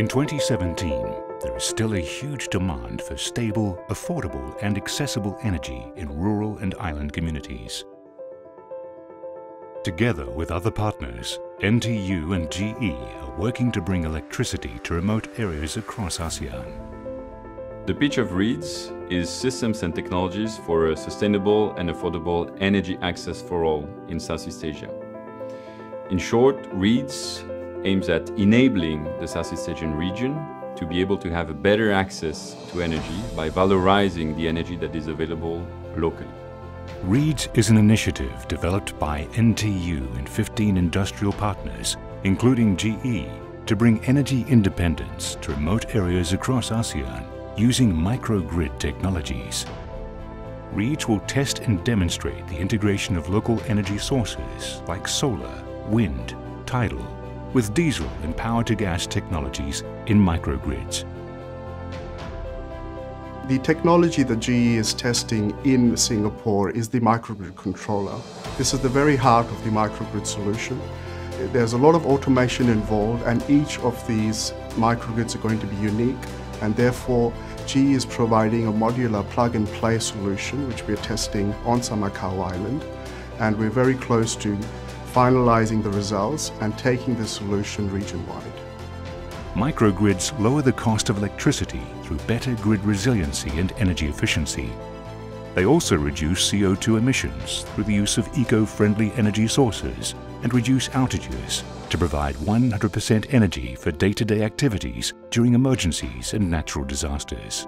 In 2017, there is still a huge demand for stable, affordable and accessible energy in rural and island communities. Together with other partners, NTU and GE are working to bring electricity to remote areas across ASEAN. The pitch of REIDS is Systems and Technologies for a Sustainable and Affordable Energy Access for All in Southeast Asia. In short, REIDS aims at enabling the Southeast Asian region to be able to have a better access to energy by valorizing the energy that is available locally. REIDS is an initiative developed by NTU and 15 industrial partners, including GE, to bring energy independence to remote areas across ASEAN using microgrid technologies. REIDS will test and demonstrate the integration of local energy sources like solar, wind, tidal, with diesel and power-to-gas technologies in microgrids. The technology that GE is testing in Singapore is the microgrid controller. This is the very heart of the microgrid solution. There's a lot of automation involved and each of these microgrids are going to be unique and therefore GE is providing a modular plug-and-play solution which we're testing on Semakau Island and we're very close to finalizing the results and taking the solution region-wide. Microgrids lower the cost of electricity through better grid resiliency and energy efficiency. They also reduce CO2 emissions through the use of eco-friendly energy sources and reduce outages to provide 100% energy for day-to-day -day activities during emergencies and natural disasters.